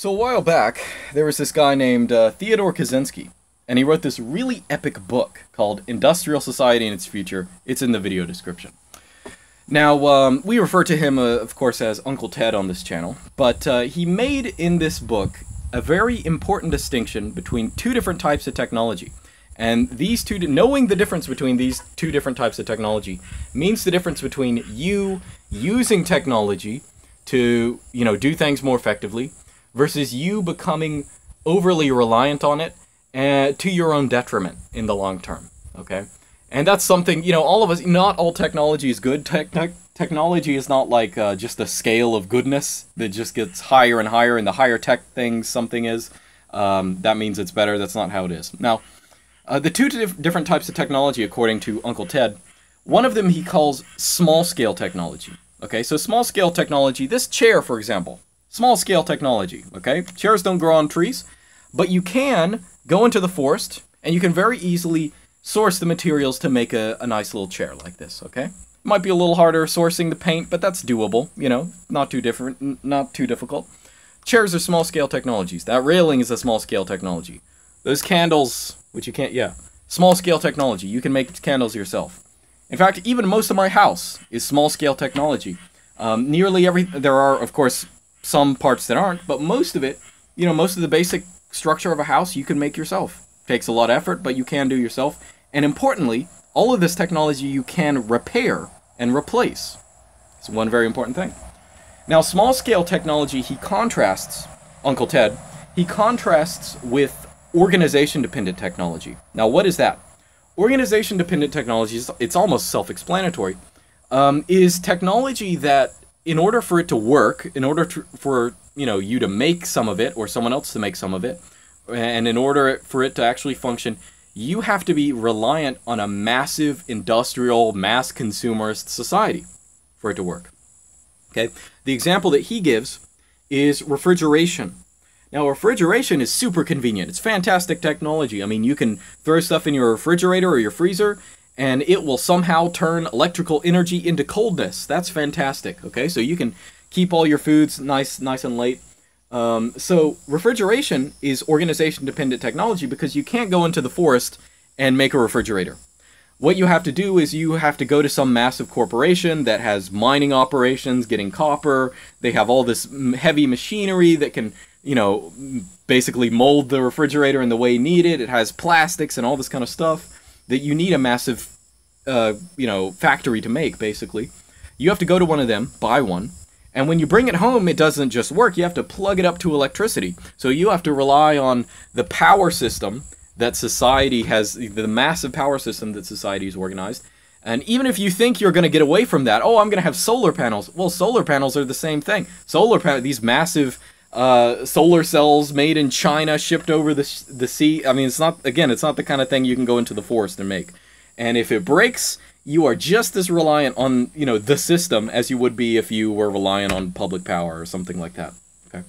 So a while back, there was this guy named uh, Theodore Kaczynski, and he wrote this really epic book called Industrial Society and Its Future. It's in the video description. Now, um, we refer to him, uh, of course, as Uncle Ted on this channel, but uh, he made in this book a very important distinction between two different types of technology. And these two, knowing the difference between these two different types of technology means the difference between you using technology to, you know, do things more effectively versus you becoming overly reliant on it uh, to your own detriment in the long term. Okay? And that's something, you know, all of us, not all technology is good. Tech, tech, technology is not like uh, just a scale of goodness that just gets higher and higher, and the higher tech thing something is, um, that means it's better. That's not how it is. Now, uh, the two dif different types of technology, according to Uncle Ted, one of them he calls small scale technology. Okay, so small scale technology, this chair, for example, small scale technology. Okay, chairs don't grow on trees, but you can go into the forest and you can very easily source the materials to make a, a nice little chair like this, okay? Might be a little harder sourcing the paint, but that's doable, you know, not too different, not too difficult. Chairs are small scale technologies. That railing is a small scale technology. Those candles, which you can't, yeah, small scale technology. You can make candles yourself. In fact, even most of my house is small scale technology. Um, nearly every, there are, of course, some parts that aren't, but most of it, you know, most of the basic structure of a house you can make yourself. Takes a lot of effort, but you can do yourself. And importantly, all of this technology you can repair and replace. It's one very important thing. Now, small scale technology, he contrasts, Uncle Ted, he contrasts with organization dependent technology. Now, what is that? Organization dependent technology, it's almost self explanatory, um, is technology that, in order for it to work, in order to, for you know you to make some of it or someone else to make some of it, and in order for it to actually function, you have to be reliant on a massive industrial, mass consumerist society for it to work. Okay? The example that he gives is refrigeration. Now, refrigeration is super convenient. It's fantastic technology. I mean, you can throw stuff in your refrigerator or your freezer, and it will somehow turn electrical energy into coldness. That's fantastic. Okay, so you can keep all your foods nice, nice and late. Um, so refrigeration is organization dependent technology because you can't go into the forest and make a refrigerator. What you have to do is you have to go to some massive corporation that has mining operations, getting copper. They have all this heavy machinery that can, you know, basically mold the refrigerator in the way needed. It has plastics and all this kind of stuff that you need a massive, uh, you know, factory to make, basically. You have to go to one of them, buy one, and when you bring it home, it doesn't just work. You have to plug it up to electricity. So you have to rely on the power system that society has, the massive power system that society has organized. And even if you think you're going to get away from that, oh, I'm going to have solar panels. Well, solar panels are the same thing. Solar panels, these massive uh, solar cells made in China, shipped over the, the sea. I mean, it's not, again, it's not the kind of thing you can go into the forest and make. And if it breaks, you are just as reliant on you know the system as you would be if you were reliant on public power or something like that. Okay,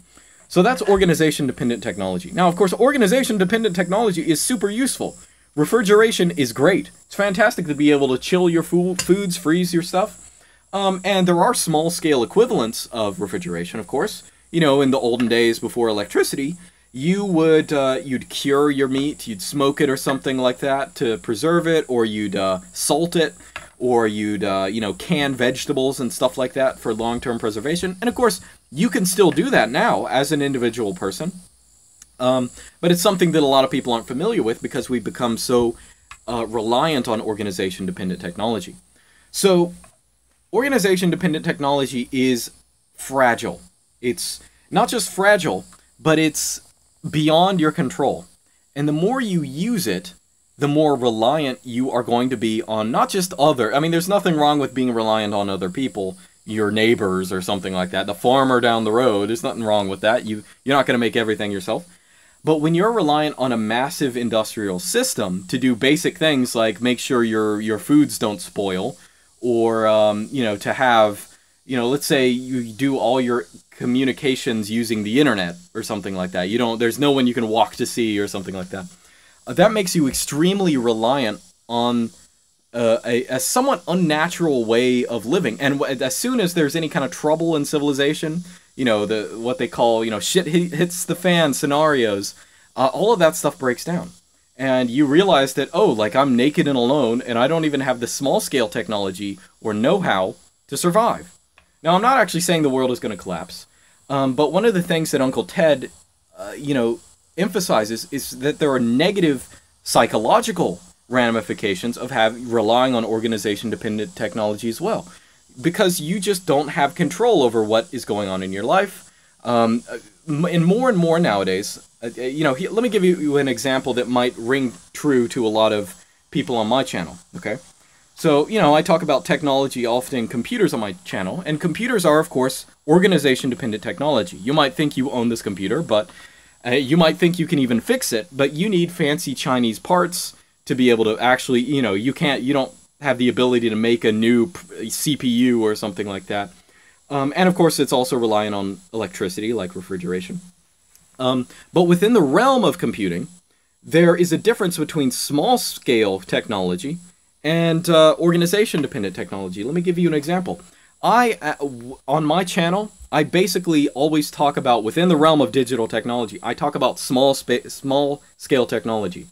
so that's organization dependent technology. Now, of course, organization dependent technology is super useful. Refrigeration is great. It's fantastic to be able to chill your food, foods, freeze your stuff. Um, and there are small scale equivalents of refrigeration, of course. You know, in the olden days before electricity, you would uh, you'd cure your meat, you'd smoke it or something like that to preserve it, or you'd uh, salt it, or you'd uh, you know can vegetables and stuff like that for long-term preservation. And of course, you can still do that now as an individual person. Um, but it's something that a lot of people aren't familiar with because we've become so uh, reliant on organization-dependent technology. So, organization-dependent technology is fragile. It's not just fragile, but it's beyond your control. And the more you use it, the more reliant you are going to be on not just other. I mean, there's nothing wrong with being reliant on other people, your neighbors or something like that. The farmer down the road, there's nothing wrong with that. You you're not going to make everything yourself. But when you're reliant on a massive industrial system to do basic things like make sure your your foods don't spoil, or um, you know to have you know let's say you do all your communications using the internet or something like that. You don't. There's no one you can walk to see or something like that. Uh, that makes you extremely reliant on uh, a, a somewhat unnatural way of living. And as soon as there's any kind of trouble in civilization, you know the what they call you know shit hits the fan scenarios uh, all of that stuff breaks down and you realize that oh like i'm naked and alone and i don't even have the small scale technology or know-how to survive now i'm not actually saying the world is going to collapse um, but one of the things that uncle ted uh, you know emphasizes is that there are negative psychological ramifications of have relying on organization dependent technology as well because you just don't have control over what is going on in your life. Um, and more and more nowadays uh, uh you know he, let me give you an example that might ring true to a lot of people on my channel okay so you know i talk about technology often computers on my channel and computers are of course organization dependent technology you might think you own this computer but uh, you might think you can even fix it but you need fancy chinese parts to be able to actually, you know, you can't, you don't have the ability to make a new CPU or something like that. Um, and of course, it's also relying on electricity, like refrigeration. Um, but within the realm of computing, there is a difference between small scale technology and uh, organization dependent technology. Let me give you an example. I, uh, on my channel, I basically always talk about within the realm of digital technology. I talk about small small scale technology.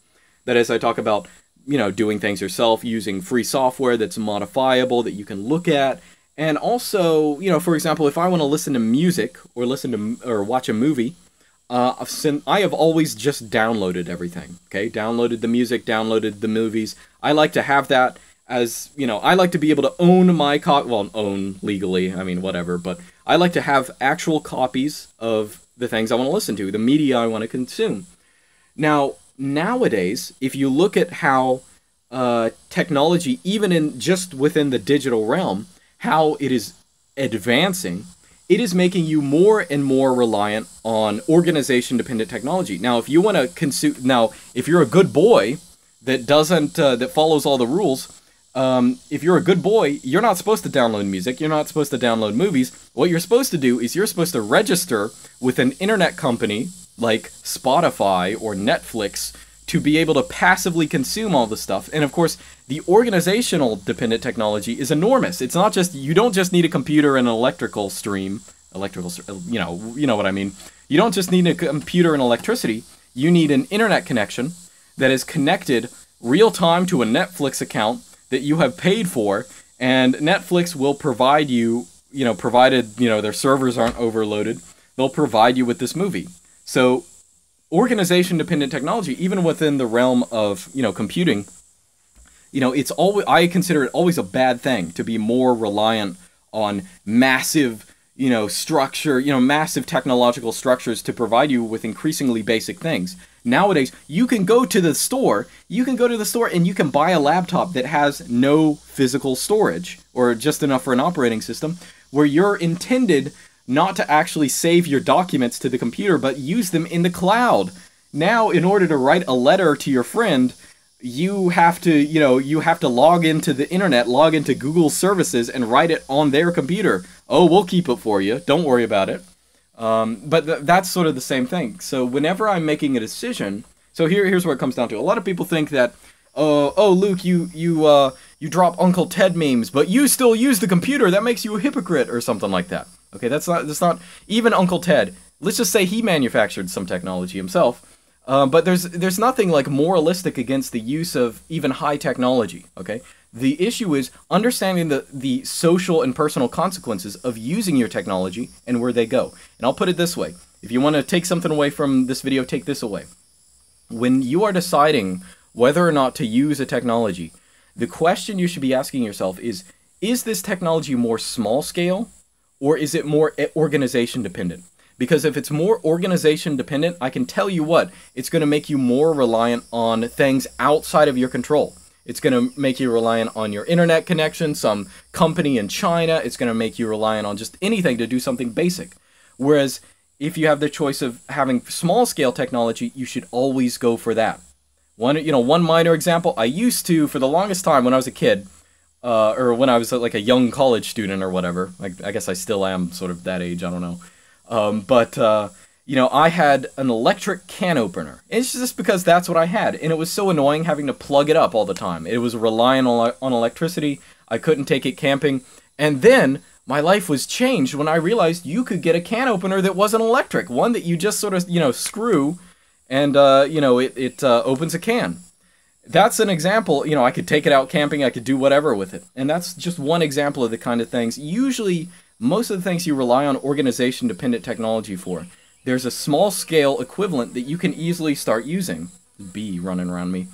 That is, I talk about you know doing things yourself using free software that's modifiable that you can look at, and also you know for example, if I want to listen to music or listen to or watch a movie, uh, since I have always just downloaded everything. Okay, downloaded the music, downloaded the movies. I like to have that as you know. I like to be able to own my copy. Well, own legally. I mean, whatever. But I like to have actual copies of the things I want to listen to, the media I want to consume. Now, nowadays, if you look at how uh, technology, even in just within the digital realm, how it is advancing, it is making you more and more reliant on organization dependent technology. Now, if you want to consume, now, if you're a good boy that doesn't, uh, that follows all the rules, um, if you're a good boy, you're not supposed to download music. You're not supposed to download movies. What you're supposed to do is you're supposed to register with an internet company like Spotify or Netflix to be able to passively consume all the stuff. And of course, the organizational dependent technology is enormous. It's not just you don't just need a computer and an electrical stream, electrical, you know, you know what I mean. You don't just need a computer and electricity. You need an internet connection that is connected real time to a Netflix account that you have paid for, and Netflix will provide you, you know, provided you know their servers aren't overloaded, they'll provide you with this movie. So organization dependent technology, even within the realm of, you know, computing, you know, it's always I consider it always a bad thing to be more reliant on massive, you know, structure, you know, massive technological structures to provide you with increasingly basic things. Nowadays, you can go to the store, you can go to the store and you can buy a laptop that has no physical storage or just enough for an operating system where your intended not to actually save your documents to the computer, but use them in the cloud. Now, in order to write a letter to your friend, you have to, you know, you have to log into the internet, log into Google services, and write it on their computer. Oh, we'll keep it for you. Don't worry about it. Um, but th- that's sort of the same thing. So whenever I'm making a decision, so here, here's where it comes down to. A lot of people think that, oh, oh, Luke, you, you, uh, you drop Uncle Ted memes, but you still use the computer. That makes you a hypocrite or something like that. Okay, that's not that's not even Uncle Ted. Let's just say he manufactured some technology himself. Um, but there's there's nothing like moralistic against the use of even high technology. Okay, the issue is understanding the the social and personal consequences of using your technology and where they go. And I'll put it this way: if you want to take something away from this video, take this away. When you are deciding whether or not to use a technology, the question you should be asking yourself is: Is this technology more small scale or is it more eh, organization dependent? Because if it's more organization dependent, I can tell you what, it's going to make you more reliant on things outside of your control. It's going to make you reliant on your internet connection, some company in China. It's going to make you reliant on just anything to do something basic. Whereas if you have the choice of having small scale technology, you should always go for that. One, you know, one minor example, I used to, for the longest time when I was a kid, uh, or when I was like a young college student or whatever. Like, I guess I still am sort of that age. I don't know. Um, but uh, you know, I had an electric can opener. It's just because that's what I had, and it was so annoying having to plug it up all the time. It was relying on, on electricity. I couldn't take it camping, and then my life was changed when I realized you could get a can opener that wasn't electric, one that you just sort of, you know, screw and, uh, you know, it, it uh, opens a can. That's an example, you know, I could take it out camping, I could do whatever with it. And that's just one example of the kind of things. Usually, most of the things you rely on organization dependent technology for, there's a small scale equivalent that you can easily start using. Bee running around me.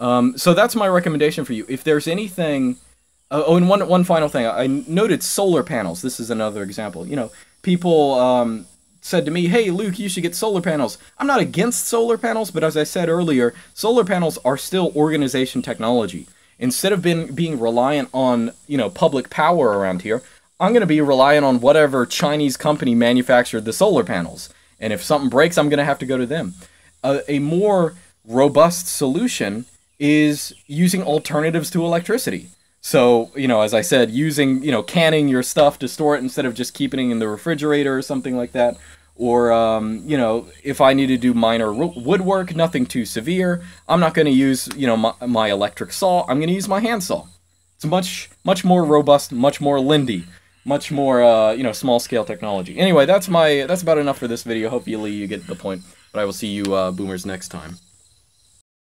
Um, so that's my recommendation for you. If there's anything uh, oh, and one one final thing, I noted solar panels. This is another example. You know, people um, said to me, "Hey, Luke, you should get solar panels." I'm not against solar panels, but as I said earlier, solar panels are still organization technology. Instead of being being reliant on you know public power around here, I'm going to be reliant on whatever Chinese company manufactured the solar panels. And if something breaks, I'm going to have to go to them. A more robust solution is using alternatives to electricity. So, you know, as I said, using, you know, canning your stuff to store it instead of just keeping it in the refrigerator or something like that. Or, um, you know, if I need to do minor woodwork, nothing too severe, I'm not going to use, you know, my, my electric saw. I'm going to use my handsaw. It's much, much more robust, much more Lindy, much more, uh, you know, small scale technology. Anyway, that's my, that's about enough for this video. Hopefully you get the point. But I will see you uh, boomers next time.